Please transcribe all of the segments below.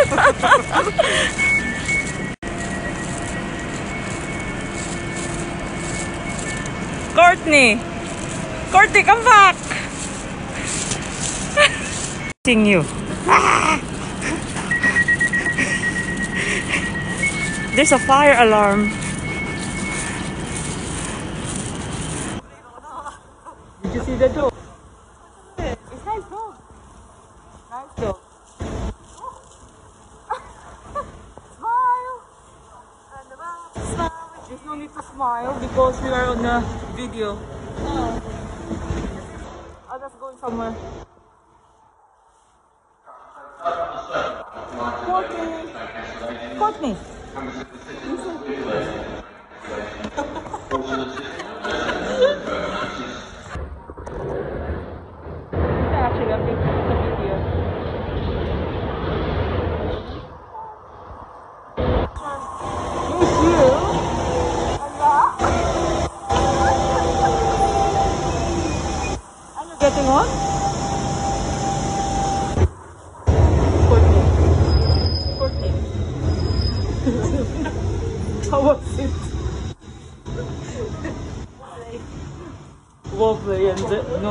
Courtney! Courtney, come back! Seeing you. There's a fire alarm. Did you see the dog? It's nice dog. Nice dog. Smile! Smile! There's no need to smile because we are on a video. Oh, just going somewhere. Courtney! Courtney!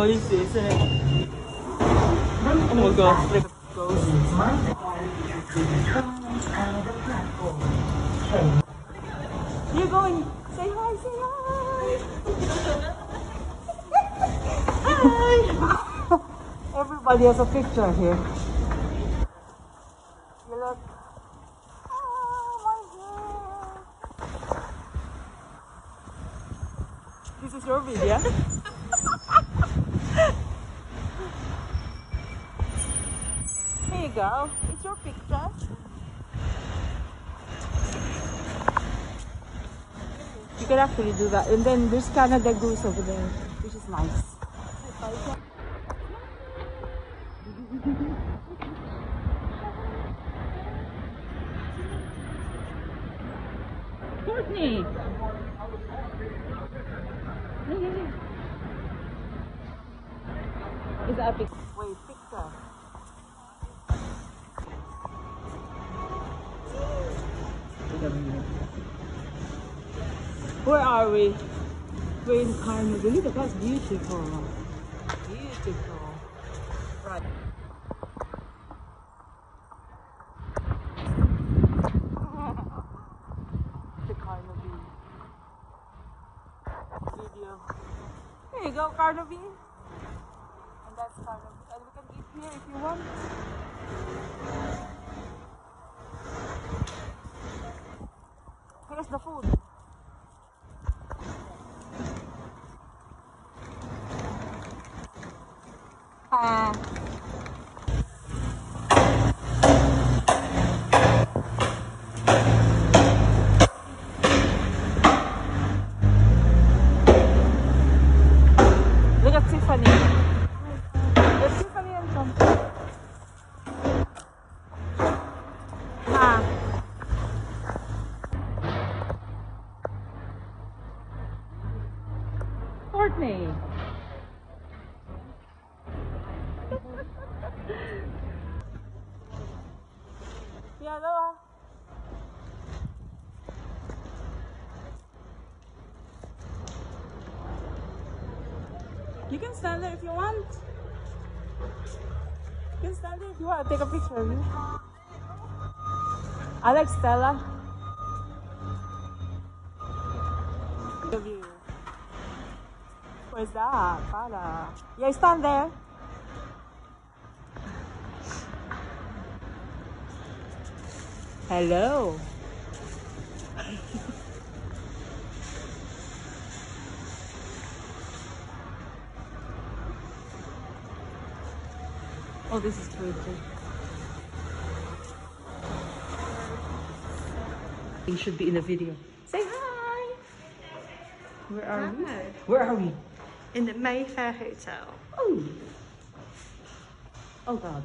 Noisy, isn't uh, it? Oh my god, like a ghost. You're going. Say hi, say hi. hi. Everybody has a picture here. You look. Oh my god. This is your video. You go. It's your picture. You can actually do that. And then there's Canada Goose over there, which is nice. Courtney! Is that a pic? Wait, picture. Where are we? We're in Carnaby. Look at that's beautiful. Beautiful. Right. the Carnaby. Video. Here you go, Carnaby. And that's Carnaby. And we can eat here if you want. Here's the food. Ah. Look at Tiffany. There's Tiffany and some. Ah. Courtney. Yeah, hello. You can stand there if you want. You can stand there if you want. I'll take a picture of you. I like Stella. Where's that? Para. Yeah, stand there. Hello. Oh, this is pretty. You should be in the video. Say hi. Where are we? Where are we? in the Mayfair Hotel. Oh. Oh God.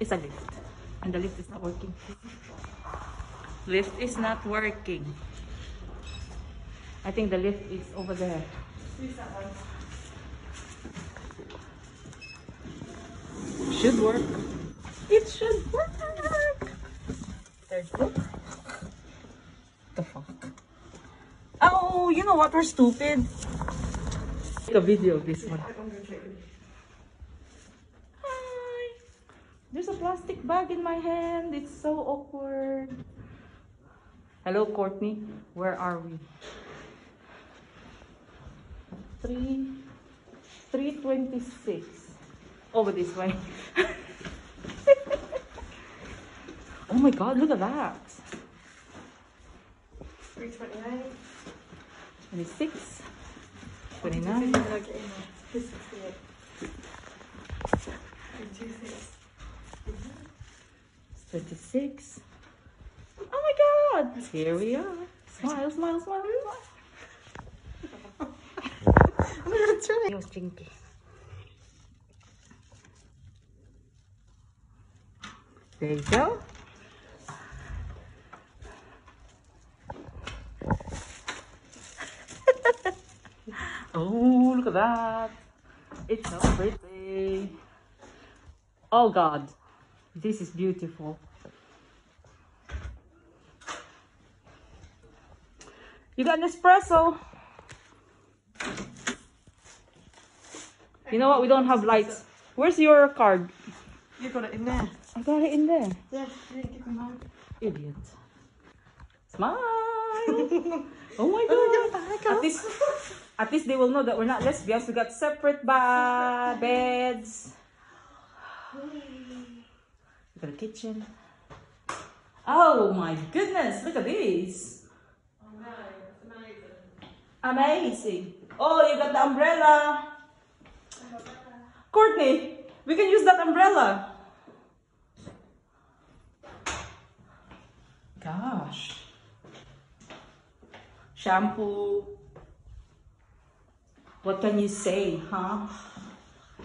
It's a lift. And the lift is not working. Lift is not working. I think the lift is over there. Uh-huh. Should work. It should work. scared. the fuck? Oh, you know what? We're stupid. Take a video of this one. Hi. There's a plastic bag in my hand. It's so awkward. Hello, Courtney. Where are we? Three, three twenty-six. Over this way. oh my God! Look at that. 329. 26, 29, 36. Oh my god! Here we are. Smile, smile, smile, smile. I'm gonna try. It was stinky. There you go. Oh, look at that. It's so pretty. Oh God, this is beautiful. You got an espresso. You know what? We don't have lights. Where's your card? You got it in there. I got it in there. Yeah, you didn't give them out. Idiot. Smile. Oh, oh my god. At least, at least they will know that we're not lesbians. We got separate beds. We got a kitchen. Oh my goodness, look at this. Amazing. Oh, you got the umbrella. Courtney, we can use that umbrella. Gosh. Shampoo. What can you say, huh?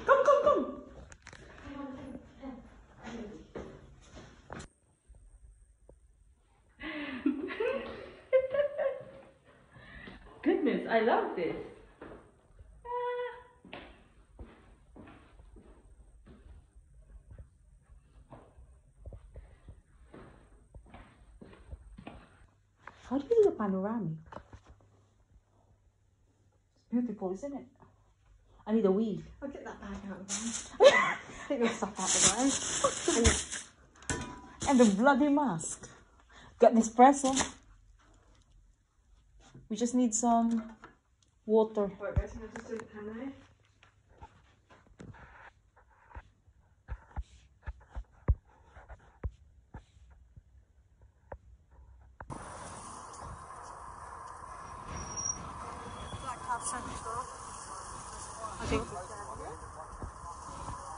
Come, come, come. Goodness, I love this. How do you do the panoramic? It's beautiful, isn't it? I need a weave. I'll get that bag out of there. Take your stuff out of there. And the bloody mask. Got an espresso. We just need some water. Right, guys, I'm just doing the pen now.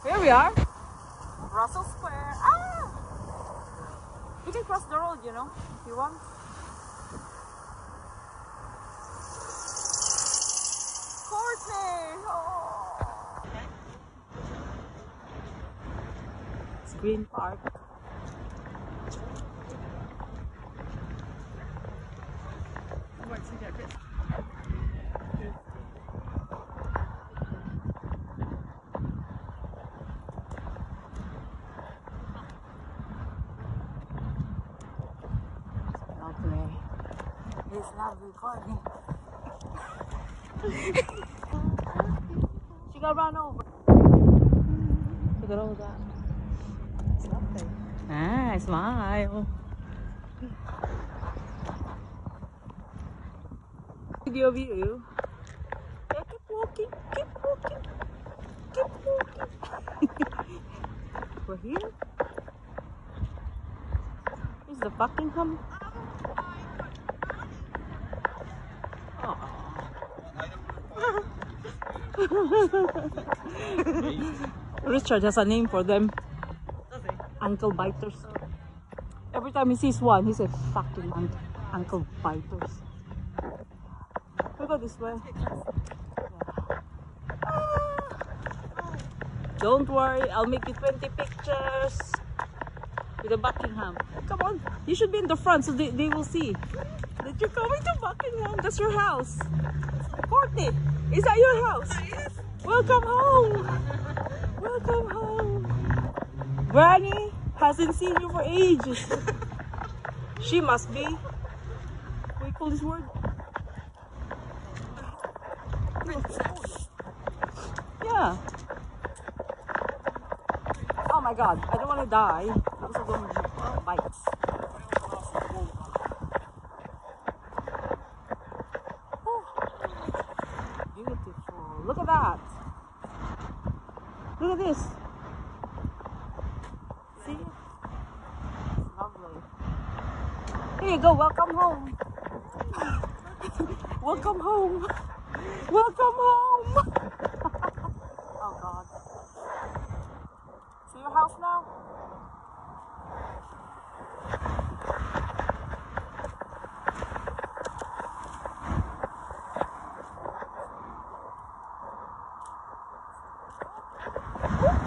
Here we are. Russell Square. Ah! Cross the road, you know, if you want. Courtney! Oh. It's Green Park. Wait till you get a bit. Lovely. It's she got run over. Look at all that. It's lovely. Ah, smile. Video of you. Yeah, keep walking, keep walking, keep walking. We're here. Is the Buckingham? Richard has a name for them. Ankle biters. Every time he sees one, he says, fucking un- ankle biters. We go this way. Ah. Don't worry, I'll make you 20 pictures with the Buckingham. Come on, you should be in the front so they, they will see that you're coming to Buckingham. That's your house. Courtney, is that your house? Welcome home. Welcome home. Granny hasn't seen you for ages. She must be. What you call this word? Princess. Yeah. Oh my god, I don't want to die because of those uh, bites. Oh, Beautiful. Look at that. Look at this. See? It's lovely. Here you go. Welcome home. Welcome home. Welcome home. oh God. See your house now?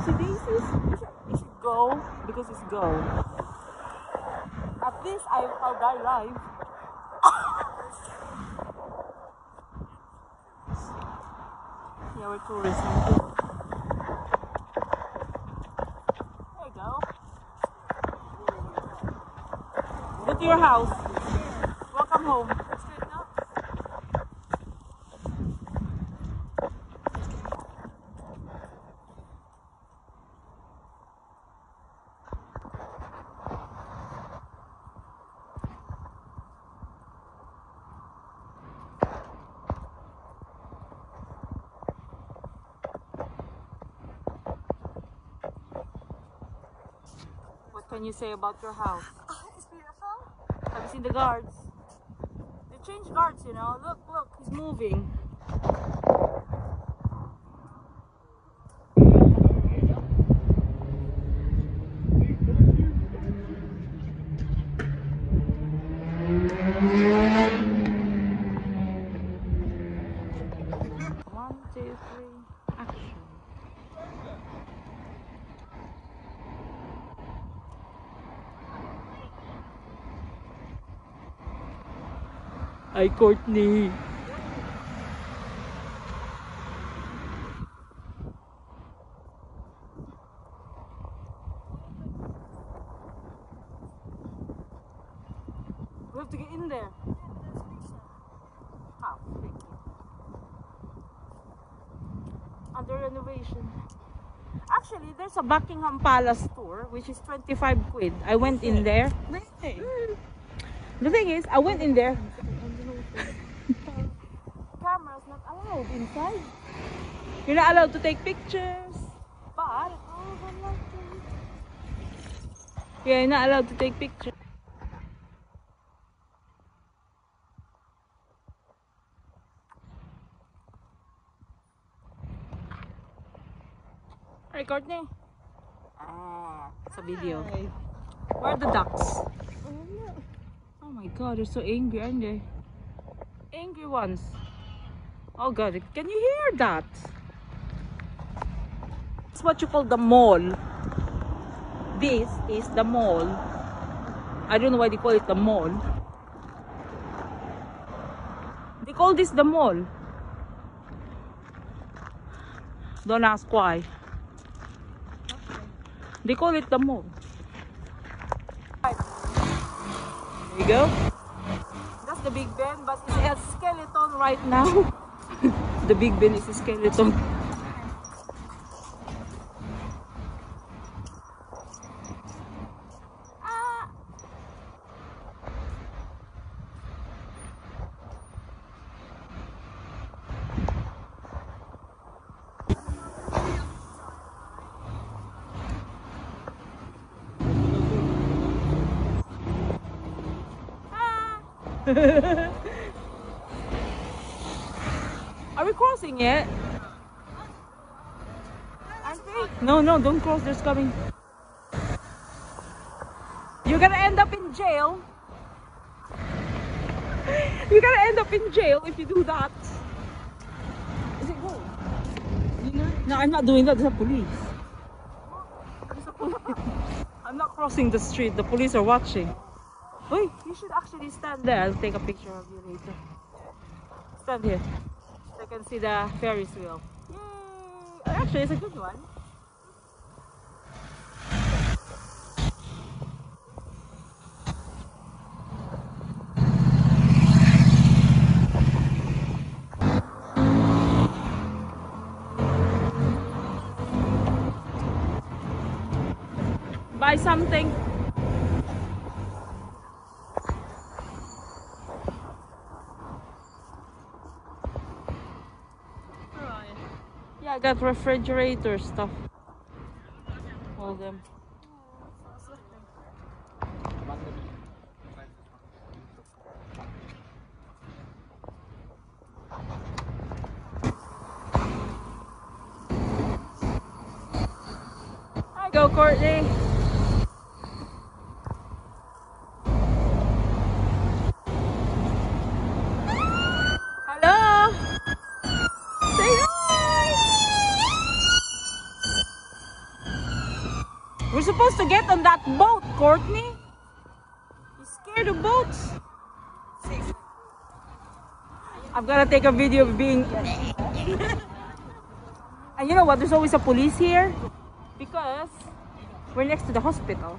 See this is it should go because it's go. At least I, I'll die live. yeah, we're tourists. There you go. Go to your house. Welcome home. What can you say about your house? Oh, it's beautiful. Have you seen the guards? They changed guards, you know. Look, look, he's moving. Hi, Courtney. We have to get in there. Ah, How? Under renovation. Actually, there's a Buckingham Palace tour, which is 25 quid. I went in there. The thing is, I went in there. Cameras not allowed. You're not allowed to take pictures. But yeah, you're not allowed to take pictures. Hey, Courtney. Ah, it's a video. Where are the ducks? Oh my god, they're so angry, aren't they? Angry ones. Oh god, can you hear that? It's what you call the mall. This is the mall. I don't know why they call it the mall. They call this the mall. Don't ask why. They call it the mall. There you go. That's the Big Ben, but it's a skeleton right now. the Big Ben is a skeleton. Ah. Are we crossing yet? No, no, don't cross. There's coming. You're gonna end up in jail. You're gonna end up in jail if you do that. Is it go? No, I'm not doing that. There's a police. There's a police. I'm not crossing the street. The police are watching. Wait, you should actually stand there. I'll take a picture of you later. Stand here. I can see the Ferris wheel. Yay! Actually, it's a good one. buy something I got refrigerator stuff. All them. Hi, go Courtney. Hello. Say hi. We're supposed to get on that boat, Courtney. You scared of boats? I've got to take a video of being. and you know what? There's always a police here because we're next to the hospital.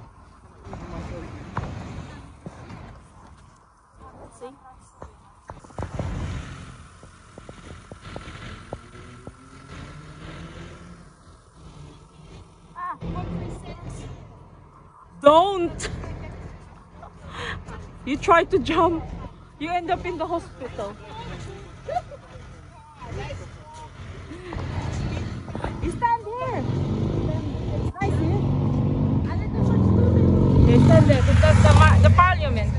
See? Don't! You try to jump, you end up in the hospital. You stand here. It's nice here. You stand there. That's the, the parliament.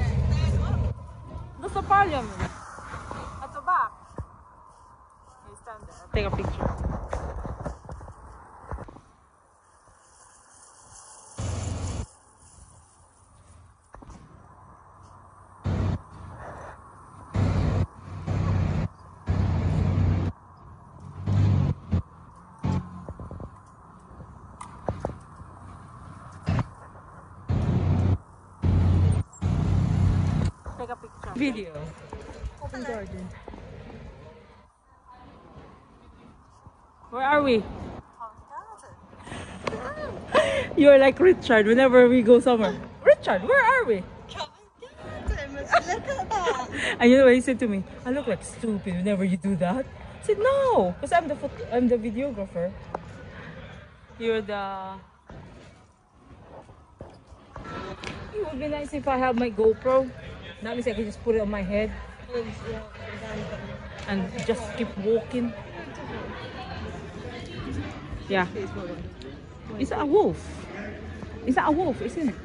That's the parliament. At the back. You stand there. Take a picture. Take a picture. Video. Where are we? You're like Richard whenever we go somewhere. Richard, where are we? And you know what he said to me? I look like stupid whenever you do that. I said no, because I'm the I'm the videographer. You're the. It would be nice if I have my GoPro. That means I can just put it on my head and just keep walking. Yeah. Is that a wolf? Is that a wolf, isn't it?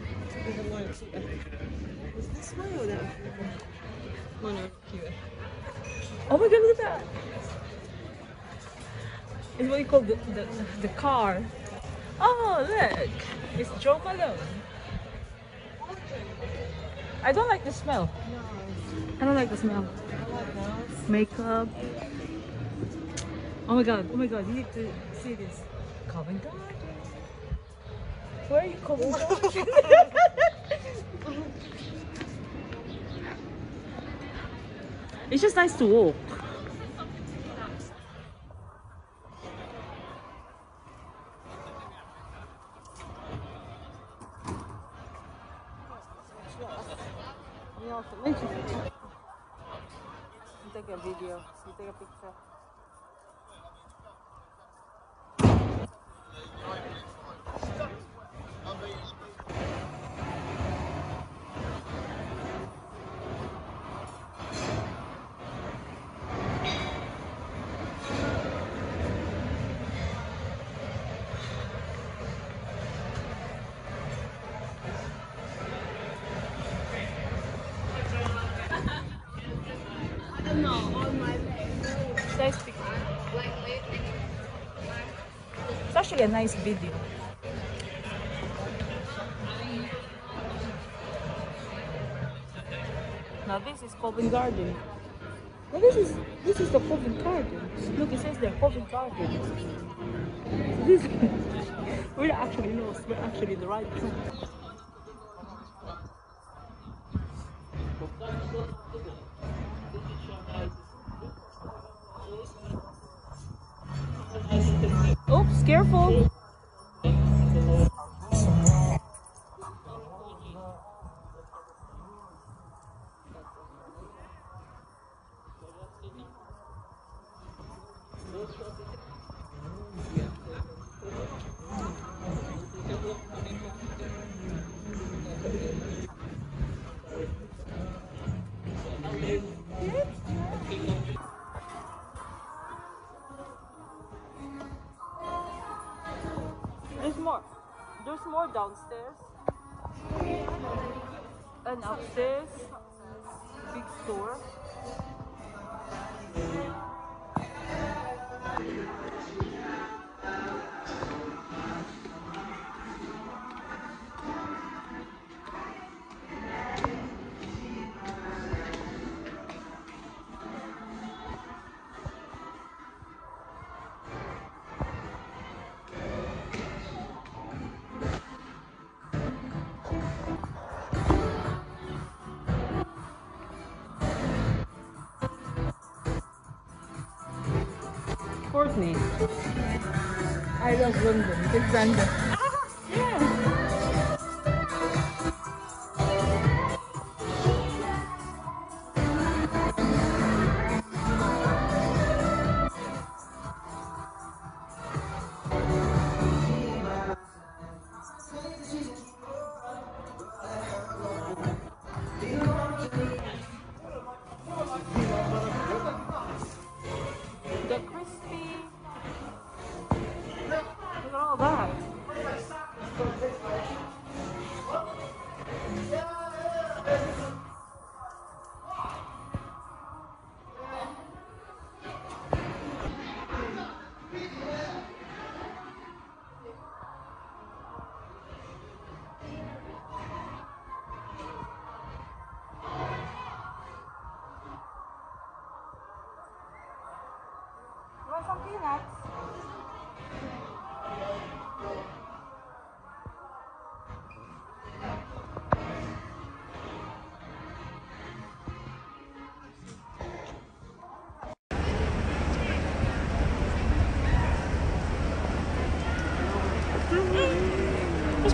Oh my god, look at that! It's what you call the, the, the car. Oh, look! It's Joe Malone. I don't like the smell. I don't like the smell. Makeup. Oh my god, oh my god, you need to see this. Covent Garden. Where are you Covent Garden? it's just nice to walk. You take a video. You take a picture. It's nice picture. It's actually a nice video. Now this is Covent Garden. Now this is this is the Covent Garden. Look, it says there Covent Garden. This we're actually lost. We're actually the right place. Oops, careful. And upstairs. I love London. It's London.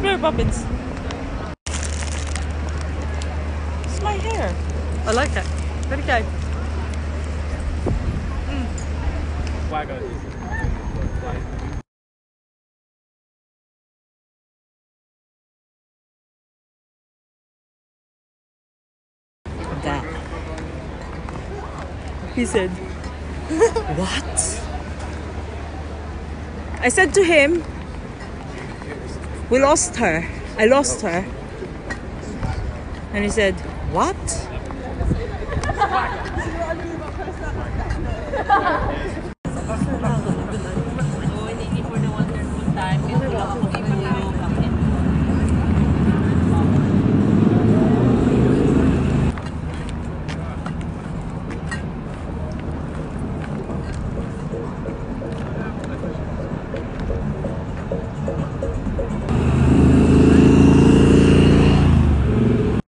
Where's Mary Poppins? It's my hair. I like it. Very good. Mm. That. He said, What? I said to him, We lost her. I lost her. And he said, What?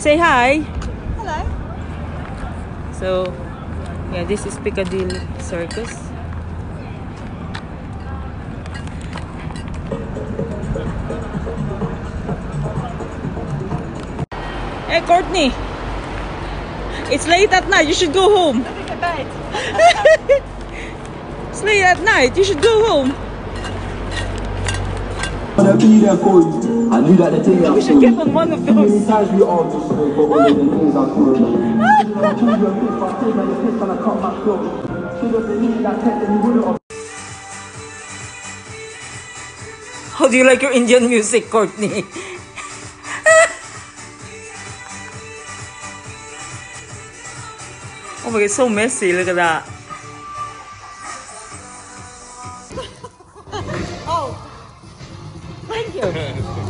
Say hi. Hello. So, yeah, this is Piccadilly Circus. Hey, Courtney. It's late at night. You should go home. it's late at night. You should go home. Gonna be there for you. I knew that the day I We should get on one of those. times we all just spoke, but all the things I could have Choose your pick, but I take my pick and I cut my throat. Should have believed that text and you wouldn't have How do you like your Indian music, Courtney? oh my god, it's so messy. Look at that. Oh. Thank you.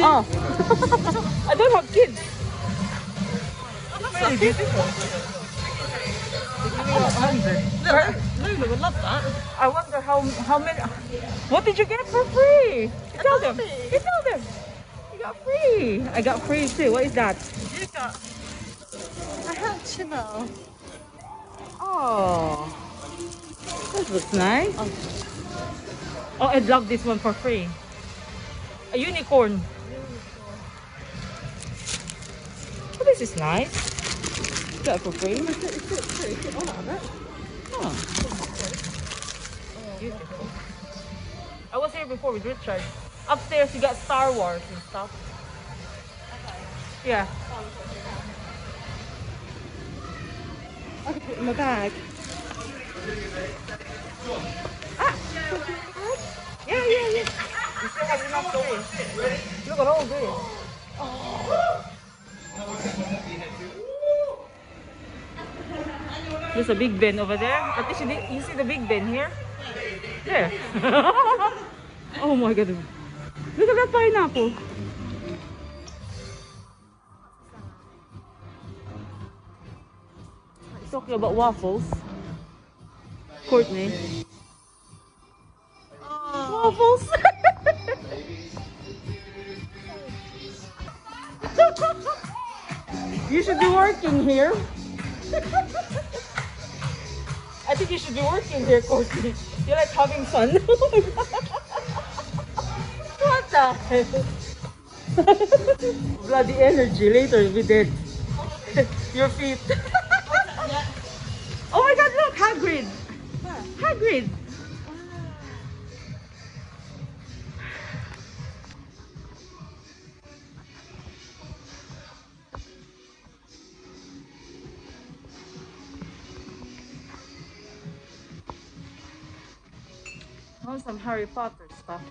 You. Oh. oh. I don't have kids. Very beautiful. Lulu would love that. I wonder how how many. What did you get for free? You tell them. You tell them. You got free. I got free too. What is that? You got. I have Chanel. Oh, this looks nice. Oh, oh I'd love this one for free. A unicorn. Oh, this is nice. Got it for free. Oh. Beautiful. I was here before with Richard. Upstairs, you got Star Wars and stuff. Yeah. I could put it in my bag. Ah! Yeah, yeah, yeah. You still have enough space. Look at all this. There's a big bin over there. At least you, see the big bin here? There. oh my god. Look at that pineapple. Talking about waffles. Courtney. Waffles. you should be working here. I think you should be working there, Courtney. You're like having fun. what the hell? Bloody energy later we did. Your feet. oh my god, look, Hagrid. Hagrid. Harry Potter stuff.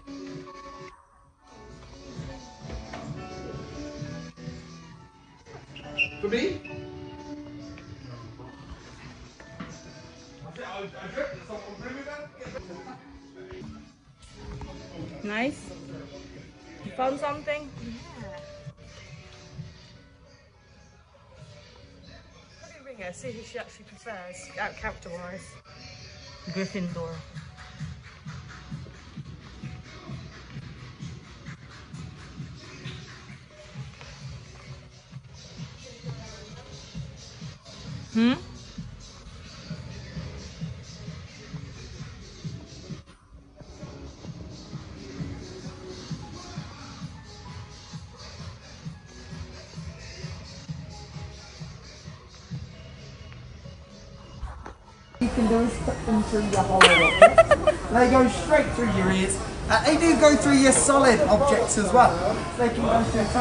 For me? Nice. You found something? Let me ring her, see who she actually prefers, out character wise. Gryffindor. Hmm? You can do is put them through your objects. they go straight through your ears. Uh, they do go through your solid objects as well. They can go through like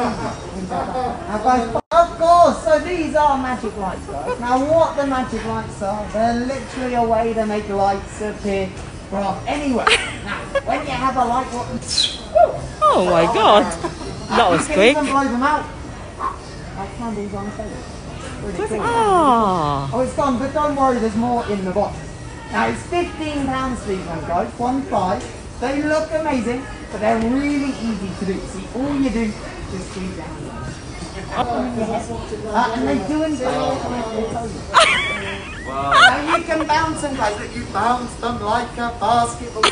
that. Now guys, of course, so these are magic lights guys. Now what the magic lights are, they're literally a way to make lights appear from anywhere. Now, when you have a light, what Oh my god. That was you can quick. even blow them out. Like candles on a. Really cool. Ah. Oh, it's gone, but don't worry, there's more in the box. Now, it's £15 these ones, guys, one five. They look amazing, but they're really easy to do. See, all you do is just squeeze down. Uh, and they do in Now you can bounce them, guys. Look, you bounce them like a basketball.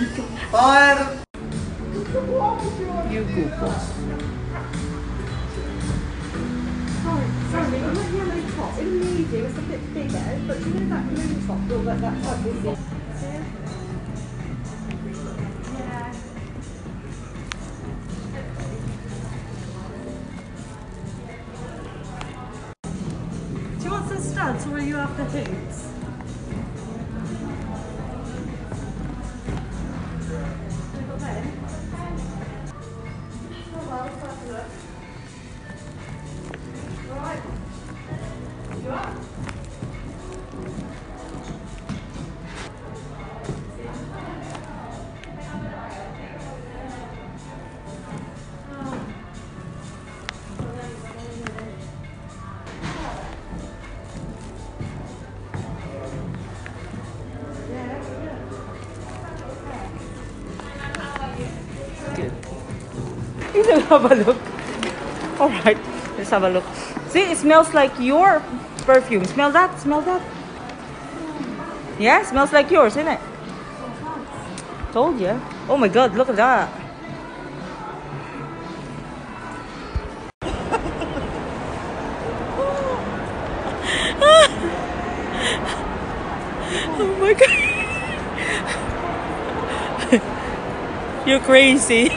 You can fire them. You Google. Sorry, sorry, on the yellow top, in medium it's a bit bigger, but you know that blue top, or that, that top or are you after hoops? Good. Have a look. Alright, let's have a look. See, it smells like your perfume. Smell that? Smell that? Yeah, smells like yours, isn't it? Told you. Oh my god, look at that. oh my god. You're crazy.